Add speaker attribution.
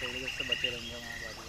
Speaker 1: तरीके से बचे रहेंगे हमारे बाजू